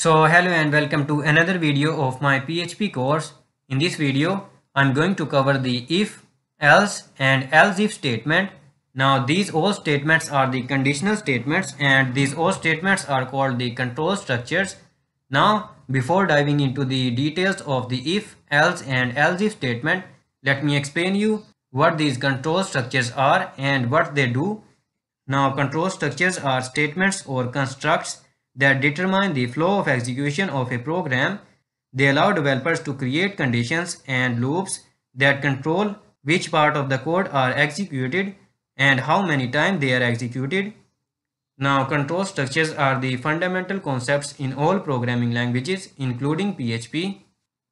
So hello and welcome to another video of my PHP course. In this video, I'm going to cover the if, else and else if statement. Now these all statements are the conditional statements and these all statements are called the control structures. Now before diving into the details of the if, else and else if statement, let me explain you what these control structures are and what they do. Now control structures are statements or constructs that determine the flow of execution of a program. They allow developers to create conditions and loops that control which part of the code are executed and how many times they are executed. Now control structures are the fundamental concepts in all programming languages including PHP.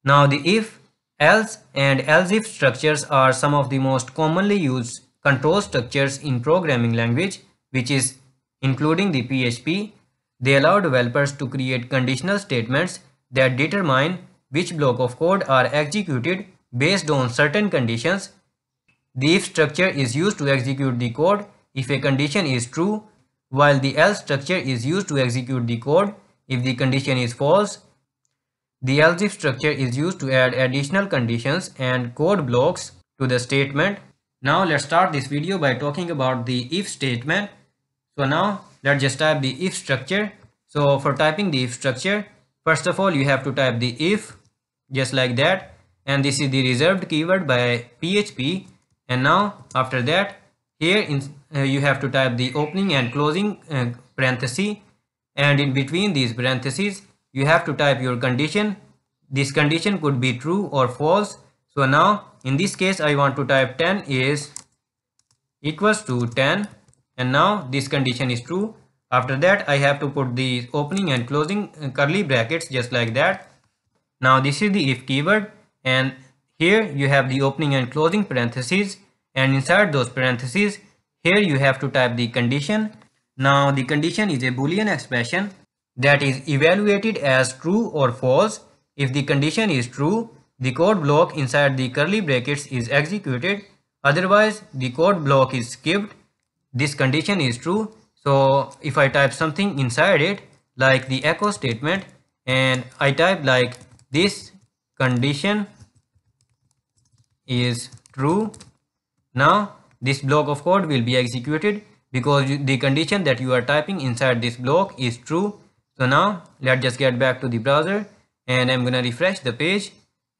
Now the if, else and else if structures are some of the most commonly used control structures in programming language which is including the PHP. They allow developers to create conditional statements that determine which block of code are executed based on certain conditions. The if structure is used to execute the code if a condition is true, while the else structure is used to execute the code if the condition is false. The else if structure is used to add additional conditions and code blocks to the statement. Now let's start this video by talking about the if statement. So now let's just type the if structure. So for typing the if structure, first of all you have to type the if just like that. And this is the reserved keyword by PHP and now after that here in, uh, you have to type the opening and closing uh, parenthesis. And in between these parentheses you have to type your condition. This condition could be true or false. So now in this case I want to type 10 is equals to 10 and now this condition is true. After that I have to put the opening and closing uh, curly brackets just like that. Now this is the if keyword. And here you have the opening and closing parentheses. And inside those parentheses here you have to type the condition. Now the condition is a boolean expression that is evaluated as true or false. If the condition is true the code block inside the curly brackets is executed. Otherwise the code block is skipped this condition is true. So if I type something inside it like the echo statement and I type like this condition is true. Now this block of code will be executed because the condition that you are typing inside this block is true. So now let's just get back to the browser and I'm gonna refresh the page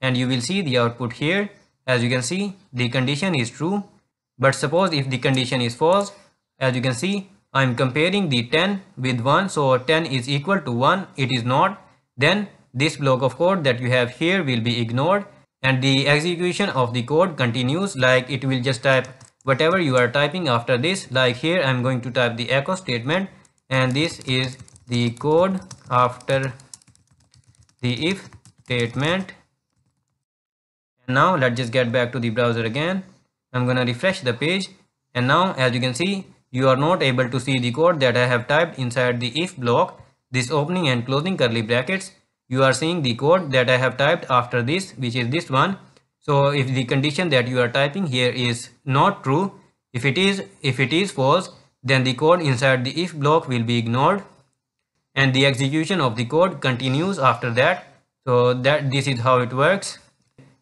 and you will see the output here. As you can see the condition is true but suppose if the condition is false as you can see I'm comparing the 10 with 1 so 10 is equal to 1 it is not. Then this block of code that you have here will be ignored and the execution of the code continues like it will just type whatever you are typing after this. Like here I'm going to type the echo statement and this is the code after the if statement. And now let's just get back to the browser again I'm gonna refresh the page. And now as you can see you are not able to see the code that I have typed inside the if block this opening and closing curly brackets. You are seeing the code that I have typed after this which is this one. So if the condition that you are typing here is not true if it is if it is false then the code inside the if block will be ignored. And the execution of the code continues after that. So that this is how it works.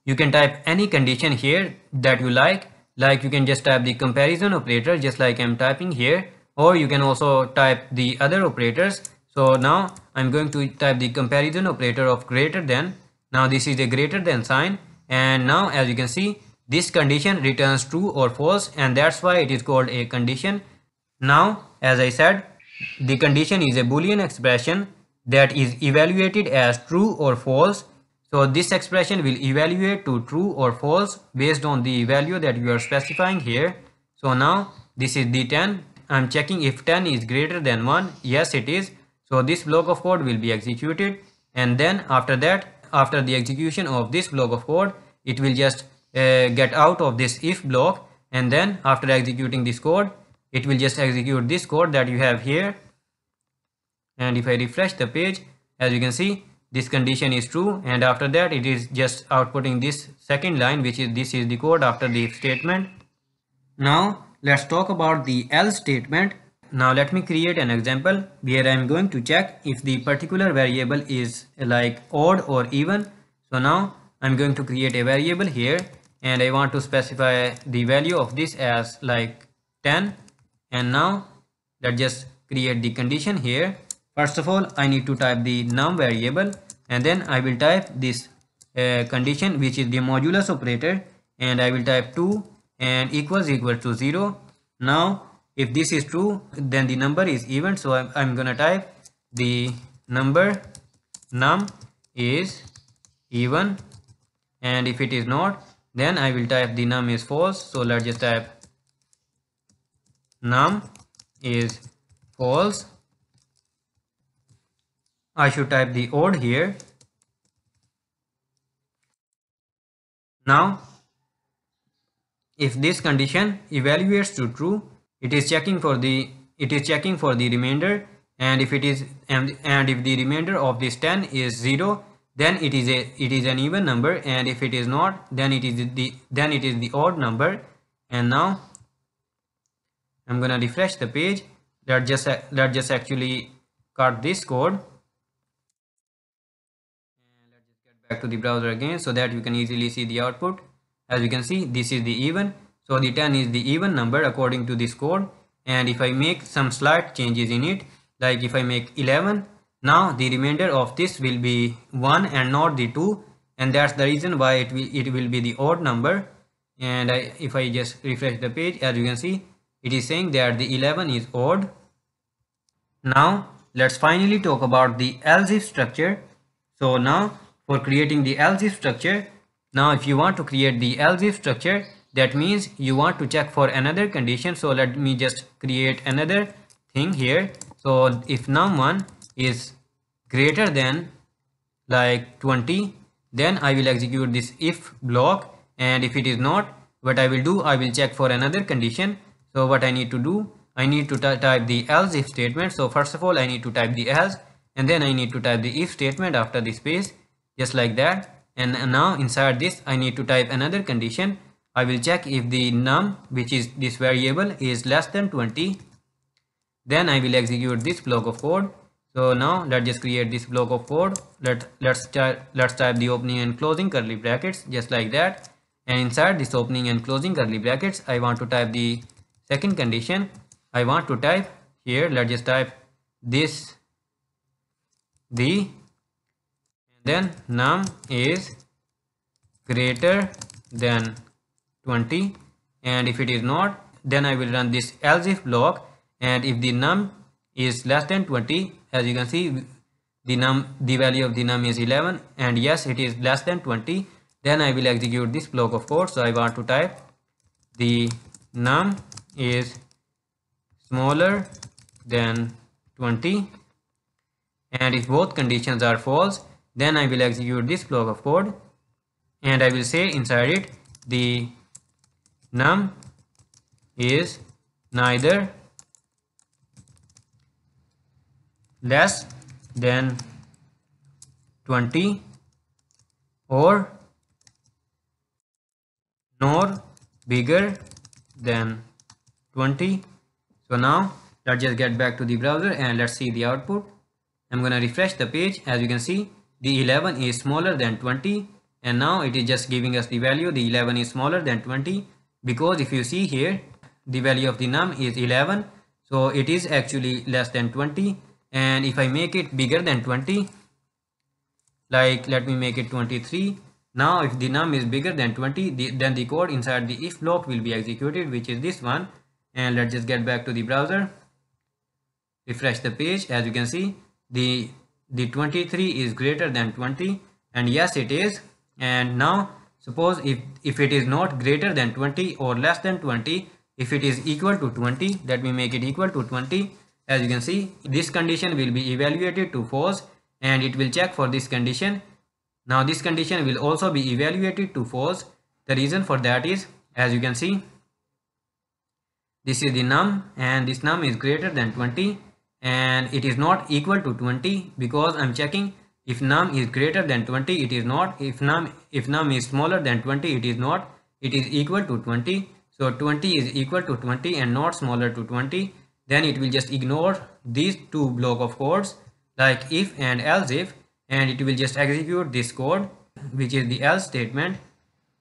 You can type any condition here that you like like you can just type the comparison operator just like I'm typing here or you can also type the other operators. So now I'm going to type the comparison operator of greater than. Now this is a greater than sign. And now as you can see this condition returns true or false and that's why it is called a condition. Now as I said the condition is a boolean expression that is evaluated as true or false so this expression will evaluate to true or false based on the value that you are specifying here. So now this is the 10. I'm checking if 10 is greater than 1. Yes, it is. So this block of code will be executed. And then after that, after the execution of this block of code, it will just uh, get out of this if block. And then after executing this code, it will just execute this code that you have here. And if I refresh the page, as you can see, this condition is true and after that it is just outputting this second line which is this is the code after the if statement now let's talk about the else statement Now let me create an example where I am going to check if the particular variable is like odd or even. So now I'm going to create a variable here and I want to specify the value of this as like 10 and now let's just create the condition here. First of all I need to type the num variable and then I will type this uh, condition which is the modulus operator and I will type 2 and equals equal to 0. Now if this is true then the number is even so I'm, I'm gonna type the number num is even and if it is not then I will type the num is false so let's just type num is false I should type the odd here. Now if this condition evaluates to true it is checking for the it is checking for the remainder. And if it is and, and if the remainder of this 10 is 0 then it is a it is an even number. And if it is not then it is the then it is the odd number. And now I'm gonna refresh the page. Let's just let's just actually cut this code back to the browser again so that you can easily see the output. As you can see this is the even. So the 10 is the even number according to this code. And if I make some slight changes in it like if I make 11 now the remainder of this will be 1 and not the 2 and that's the reason why it will, it will be the odd number. And I, if I just refresh the page as you can see it is saying that the 11 is odd. Now let's finally talk about the else if structure. So now for creating the else structure. Now if you want to create the else structure that means you want to check for another condition. So let me just create another thing here. So if num1 is greater than like 20 then I will execute this if block. And if it is not what I will do I will check for another condition. So what I need to do I need to type the else if statement. So first of all I need to type the else and then I need to type the if statement after the space just like that. And now inside this I need to type another condition. I will check if the num which is this variable is less than 20 then I will execute this block of code. So now let's just create this block of code. Let let's let's type the opening and closing curly brackets just like that. And inside this opening and closing curly brackets I want to type the second condition. I want to type here let's just type this the then num is greater than 20 and if it is not then I will run this else if block. And if the num is less than 20 as you can see the num the value of the num is 11 and yes it is less than 20 then I will execute this block of code. So I want to type the num is smaller than 20 and if both conditions are false then I will execute this block of code and I will say inside it the num is neither less than 20 or nor bigger than 20 so now let's just get back to the browser and let's see the output. I'm gonna refresh the page. As you can see the 11 is smaller than 20 and now it is just giving us the value. The 11 is smaller than 20 because if you see here the value of the num is 11 so it is actually less than 20 and if I make it bigger than 20 like let me make it 23 now if the num is bigger than 20 the, then the code inside the if block will be executed which is this one. And let's just get back to the browser. Refresh the page. As you can see the the 23 is greater than 20 and yes it is. And now suppose if if it is not greater than 20 or less than 20 if it is equal to 20 let me make it equal to 20 as you can see this condition will be evaluated to false and it will check for this condition. Now this condition will also be evaluated to false the reason for that is as you can see this is the num and this num is greater than 20 and it is not equal to 20 because i'm checking if num is greater than 20 it is not. If num if num is smaller than 20 it is not. It is equal to 20 so 20 is equal to 20 and not smaller to 20 then it will just ignore these two block of codes like if and else if and it will just execute this code which is the else statement.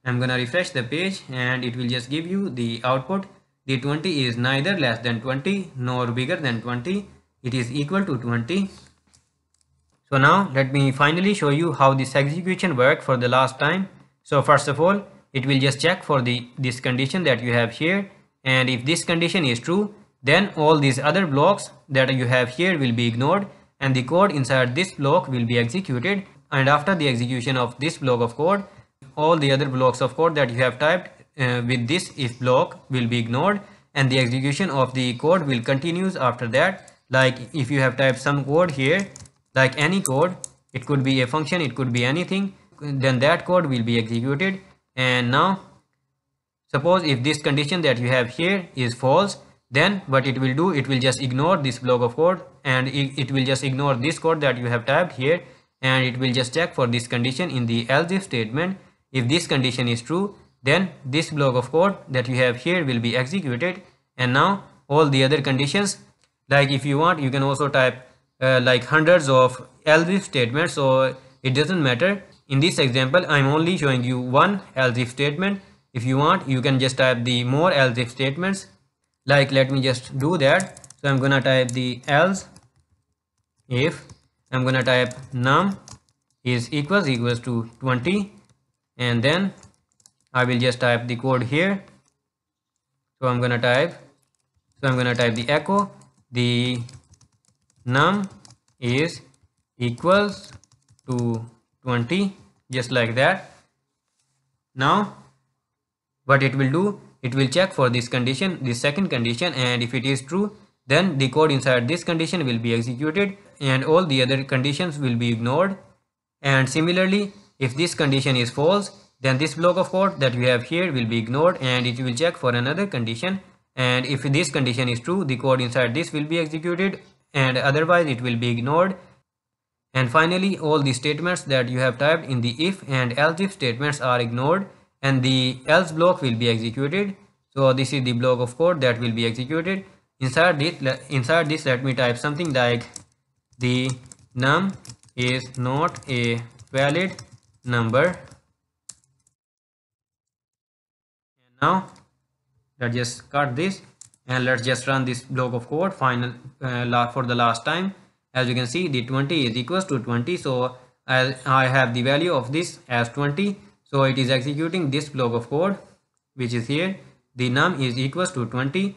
I'm gonna refresh the page and it will just give you the output. The 20 is neither less than 20 nor bigger than 20 it is equal to 20 so now let me finally show you how this execution worked for the last time. So first of all it will just check for the this condition that you have here. And if this condition is true then all these other blocks that you have here will be ignored. And the code inside this block will be executed. And after the execution of this block of code all the other blocks of code that you have typed uh, with this if block will be ignored. And the execution of the code will continues after that like if you have typed some code here like any code it could be a function it could be anything then that code will be executed. And now suppose if this condition that you have here is false then what it will do it will just ignore this block of code and it, will just ignore this code that you have typed here and it will just check for this condition in the else if statement. If this condition is true then this block of code that you have here will be executed. And now all the other conditions like if you want you can also type uh, like hundreds of else if statements. So it doesn't matter. In this example i'm only showing you one else if statement. If you want you can just type the more else if statements. Like let me just do that. So i'm gonna type the else. If i'm gonna type num is equals equals to 20 and then i will just type the code here. So i'm gonna type so i'm gonna type the echo the num is equals to 20 just like that. Now what it will do? It will check for this condition this second condition and if it is true then the code inside this condition will be executed and all the other conditions will be ignored. And similarly if this condition is false then this block of code that we have here will be ignored and it will check for another condition and if this condition is true the code inside this will be executed and otherwise it will be ignored. And finally all the statements that you have typed in the if and else if statements are ignored and the else block will be executed. So this is the block of code that will be executed. Inside this inside this let me type something like the num is not a valid number. And now let's just cut this and let's just run this block of code final uh, for the last time. As you can see the 20 is equals to 20 so as I have the value of this as 20 so it is executing this block of code which is here. The num is equals to 20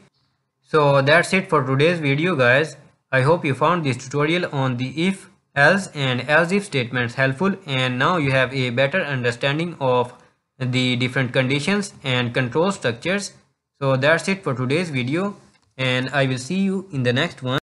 so that's it for today's video guys. I hope you found this tutorial on the if else and else if statements helpful. And now you have a better understanding of the different conditions and control structures so that's it for today's video and i will see you in the next one